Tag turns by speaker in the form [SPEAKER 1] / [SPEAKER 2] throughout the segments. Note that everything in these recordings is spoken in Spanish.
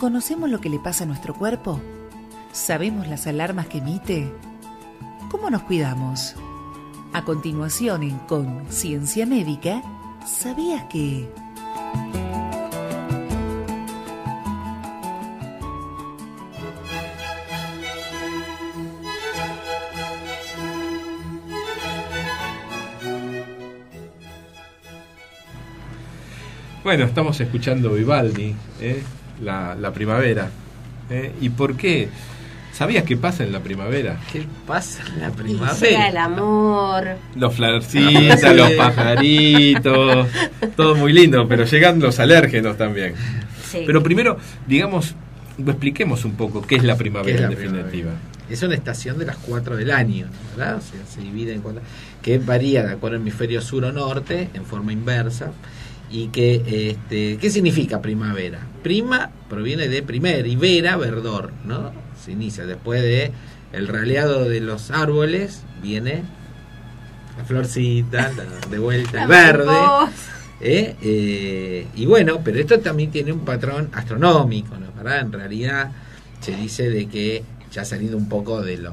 [SPEAKER 1] ¿Conocemos lo que le pasa a nuestro cuerpo? ¿Sabemos las alarmas que emite? ¿Cómo nos cuidamos? A continuación en Con Ciencia Médica, ¿sabías que...
[SPEAKER 2] Bueno, estamos escuchando Vivaldi, ¿eh? La, la primavera. ¿eh? ¿Y por qué? ¿Sabías qué pasa en la primavera?
[SPEAKER 3] ¿Qué pasa en la
[SPEAKER 4] Llega
[SPEAKER 3] primavera?
[SPEAKER 4] el amor.
[SPEAKER 2] Los florcitas, los pajaritos, todo muy lindo, pero llegan los alérgenos también.
[SPEAKER 4] Sí.
[SPEAKER 2] Pero primero, digamos, expliquemos un poco qué es la
[SPEAKER 3] ¿Qué
[SPEAKER 2] primavera
[SPEAKER 3] es la
[SPEAKER 2] en definitiva.
[SPEAKER 3] Es una estación de las cuatro del año, ¿verdad? O sea, se divide en cuatro, que varía de acuerdo al hemisferio sur o norte en forma inversa. Y que, este, ¿qué significa primavera? Prima proviene de primer y vera, verdor, ¿no? Se inicia después de el raleado de los árboles, viene la florcita, la- de vuelta el verde. ¿eh? Eh, y bueno, pero esto también tiene un patrón astronómico, ¿no? ¿verdad? En realidad se dice de que ya saliendo un poco de lo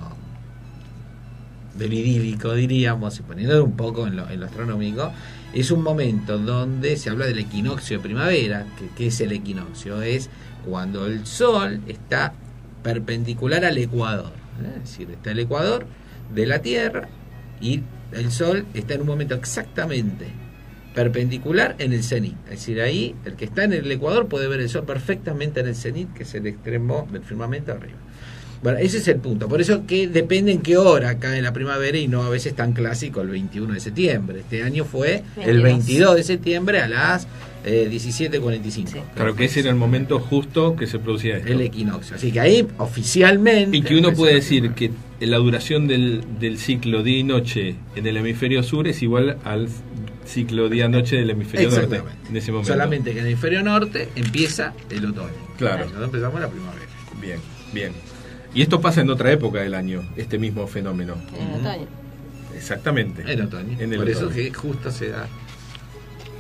[SPEAKER 3] de lo idílico, diríamos, y poniéndolo un poco en lo, en lo astronómico, es un momento donde se habla del equinoccio de primavera. que ¿Qué es el equinoccio? Es cuando el Sol está perpendicular al ecuador. ¿eh? Es decir, está el ecuador de la Tierra y el Sol está en un momento exactamente perpendicular en el cenit. Es decir, ahí el que está en el ecuador puede ver el Sol perfectamente en el cenit, que es el extremo del firmamento arriba. Bueno, ese es el punto. Por eso que depende en qué hora cae la primavera y no a veces tan clásico el 21 de septiembre. Este año fue el
[SPEAKER 4] 22.
[SPEAKER 3] 22 de septiembre a las eh, 17.45.
[SPEAKER 4] Sí.
[SPEAKER 2] Claro que ese era el momento justo que se producía esto.
[SPEAKER 3] El equinoccio. Así que ahí oficialmente...
[SPEAKER 2] Y que uno puede decir que la duración del, del ciclo día y noche en el hemisferio sur es igual al ciclo día-noche del hemisferio norte en ese momento.
[SPEAKER 3] Solamente que en el hemisferio norte empieza el otoño.
[SPEAKER 2] Claro.
[SPEAKER 3] Nosotros empezamos la primavera.
[SPEAKER 2] Bien, bien. Y esto pasa en otra época del año, este mismo fenómeno.
[SPEAKER 4] En el otoño.
[SPEAKER 2] Exactamente.
[SPEAKER 3] En otoño.
[SPEAKER 2] En el
[SPEAKER 3] Por eso
[SPEAKER 2] otoño.
[SPEAKER 3] que justo se da,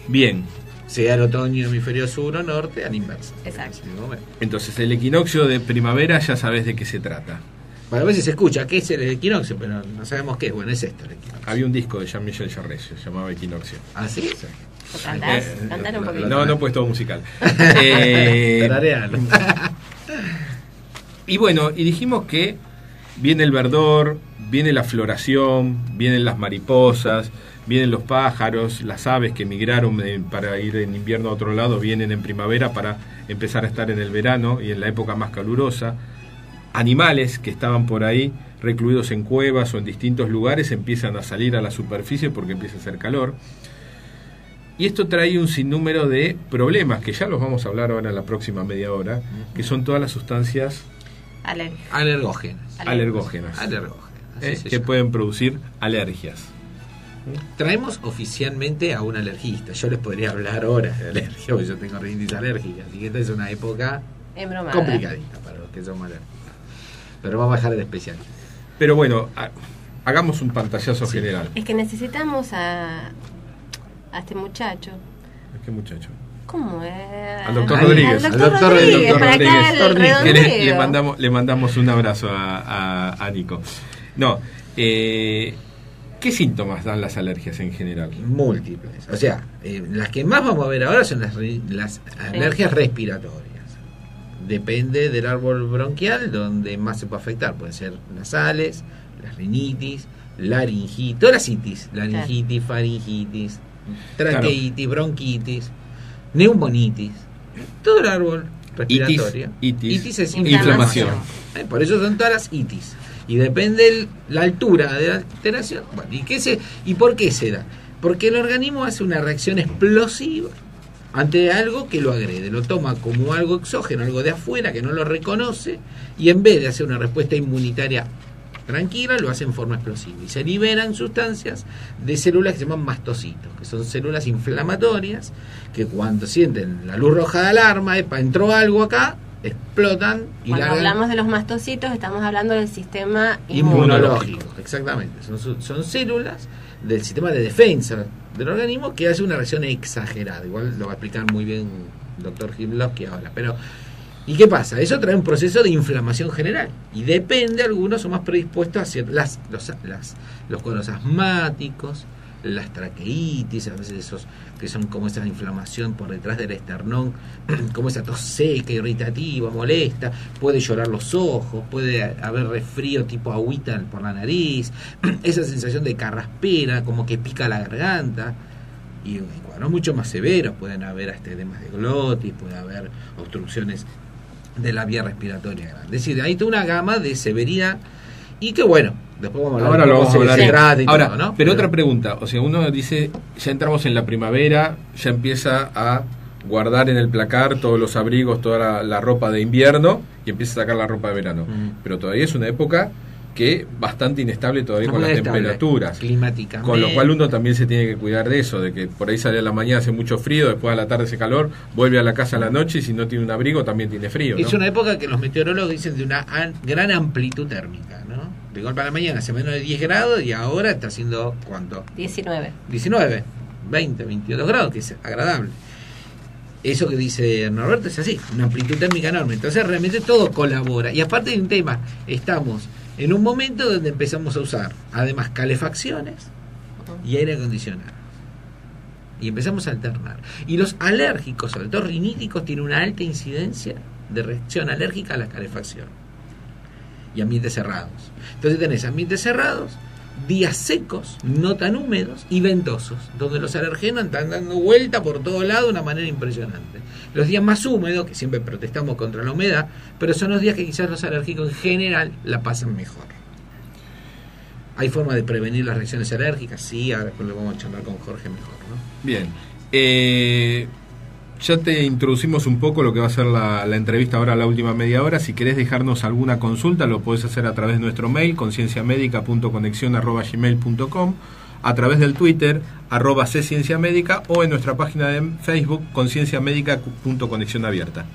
[SPEAKER 2] Bien.
[SPEAKER 3] se da el otoño hemisferio sur o norte al inverso.
[SPEAKER 4] Exacto.
[SPEAKER 2] Entonces el equinoccio de primavera ya sabes de qué se trata.
[SPEAKER 3] Bueno, a veces se escucha qué es el equinoccio, pero no sabemos qué. Bueno, es esto el equinoccio.
[SPEAKER 2] Había un disco de Jean-Michel Jarre, se llamaba Equinoccio.
[SPEAKER 3] ¿Ah, sí?
[SPEAKER 4] ¿O cantás?
[SPEAKER 2] Eh,
[SPEAKER 4] Cantar un poquito.
[SPEAKER 2] No, no, pues todo musical. Eh. Y bueno, y dijimos que viene el verdor, viene la floración, vienen las mariposas, vienen los pájaros, las aves que migraron para ir en invierno a otro lado, vienen en primavera para empezar a estar en el verano y en la época más calurosa. Animales que estaban por ahí recluidos en cuevas o en distintos lugares empiezan a salir a la superficie porque empieza a hacer calor. Y esto trae un sinnúmero de problemas que ya los vamos a hablar ahora en la próxima media hora, que son todas las sustancias
[SPEAKER 3] Alergógenas.
[SPEAKER 2] alergógenas,
[SPEAKER 3] Alergógenas.
[SPEAKER 2] ¿eh? que pueden producir alergias.
[SPEAKER 3] Traemos oficialmente a un alergista. Yo les podría hablar horas de alergia, porque yo tengo rinitis alérgica. Así que esta es una época
[SPEAKER 4] Embromada.
[SPEAKER 3] complicadita para los que son alérgicos. Pero vamos a dejar el especial.
[SPEAKER 2] Pero bueno, ha- hagamos un pantallazo general.
[SPEAKER 4] Es que necesitamos a, a este muchacho.
[SPEAKER 2] ¿Qué muchacho?
[SPEAKER 4] ¿Cómo es?
[SPEAKER 2] Al doctor Rodríguez.
[SPEAKER 4] Al
[SPEAKER 3] Al
[SPEAKER 4] doctor
[SPEAKER 3] doctor-
[SPEAKER 4] Rodríguez,
[SPEAKER 3] doctor
[SPEAKER 2] le, mandamos, le mandamos un abrazo a, a- a Nico. No, eh, ¿qué síntomas dan las alergias en general?
[SPEAKER 3] Múltiples. O sea, eh, las que más vamos a ver ahora son las, las alergias respiratorias. Depende del árbol bronquial donde más se puede afectar. Pueden ser nasales, las rinitis, laringitis, todas las itis. Laringitis, faringitis, traqueitis, bronquitis, neumonitis. Todo el árbol respiratorio.
[SPEAKER 2] itis,
[SPEAKER 3] es
[SPEAKER 2] inflamación.
[SPEAKER 3] Eh, Por eso son todas las itis. Y depende el- la altura de la alteración. Bueno, ¿y, qué se, ¿Y por qué se da? Porque el organismo hace una reacción explosiva ante algo que lo agrede. Lo toma como algo exógeno, algo de afuera que no lo reconoce. Y en vez de hacer una respuesta inmunitaria tranquila, lo hace en forma explosiva. Y se liberan sustancias de células que se llaman mastocitos, que son células inflamatorias que cuando sienten la luz roja de alarma, epa, entró algo acá, explotan y
[SPEAKER 4] Cuando
[SPEAKER 3] largan-
[SPEAKER 4] hablamos de los mastocitos, estamos hablando del sistema inmunológico.
[SPEAKER 3] inmunológico, exactamente. Son, son células del sistema de defensa del organismo que hace una reacción exagerada. Igual lo va a explicar muy bien el doctor Himlowski ahora. Pero ¿Y qué pasa? Eso trae un proceso de inflamación general. Y depende, algunos son más predispuestos a hacer las, los, las, los cuadros asmáticos, las traqueitis, a veces esos que son como esa inflamación por detrás del esternón, como esa tos seca, irritativa, molesta, puede llorar los ojos, puede haber resfrío tipo agüita por la nariz, esa sensación de carraspera, como que pica la garganta. Y en cuadros mucho más severos pueden haber hasta edemas de glotis, puede haber obstrucciones de la vía respiratoria grande. Es decir, hay toda una gama de severidad y que bueno, después vamos a hablar
[SPEAKER 2] Ahora
[SPEAKER 3] de
[SPEAKER 2] lo vamos a
[SPEAKER 3] se
[SPEAKER 2] hablar.
[SPEAKER 3] y
[SPEAKER 2] Ahora,
[SPEAKER 3] todo, ¿no?
[SPEAKER 2] pero otra pregunta, o sea, uno dice, ya entramos en la primavera, ya empieza a guardar en el placar todos los abrigos, toda la, la ropa de invierno y empieza a sacar la ropa de verano.
[SPEAKER 3] Mm.
[SPEAKER 2] Pero todavía es una época que bastante inestable todavía
[SPEAKER 3] No
[SPEAKER 2] con las
[SPEAKER 3] estable,
[SPEAKER 2] temperaturas.
[SPEAKER 3] climáticamente.
[SPEAKER 2] Con lo cual uno también se tiene que cuidar de eso, de que por ahí sale a la mañana hace mucho frío, después a la tarde hace calor, vuelve a la casa a la noche y si no tiene un abrigo también tiene frío. ¿no?
[SPEAKER 3] Es una época que los meteorólogos dicen de una an- gran amplitud térmica, ¿no? De golpe a la mañana hace menos de 10 grados y ahora está haciendo, ¿cuánto?
[SPEAKER 4] 19.
[SPEAKER 3] 19, 20, 22 grados, que es agradable. Eso que dice Norberto es así, una amplitud térmica enorme. Entonces realmente todo colabora. Y aparte de un tema, estamos en un momento donde empezamos a usar además calefacciones y aire acondicionado. Y empezamos a alternar. Y los alérgicos, sobre todo riníticos, tienen una alta incidencia de reacción alérgica a la calefacción. Y ambientes cerrados. Entonces tenés ambientes cerrados, días secos, no tan húmedos y ventosos, donde los alergenos están dando vuelta por todo lado de una manera impresionante. Los días más húmedos, que siempre protestamos contra la humedad, pero son los días que quizás los alérgicos en general la pasan mejor. ¿Hay forma de prevenir las reacciones alérgicas? Sí, ahora lo vamos a charlar con Jorge mejor, ¿no?
[SPEAKER 2] Bien. Eh, ya te introducimos un poco lo que va a ser la, entrevista ahora, la última media hora. Si querés dejarnos alguna consulta, lo podés hacer a través de nuestro mail, concienciamedica.conexión.gmail.com, a través del Twitter, arroba ccienciamédica, o en nuestra página de Facebook, concienciamédica.conexión abierta.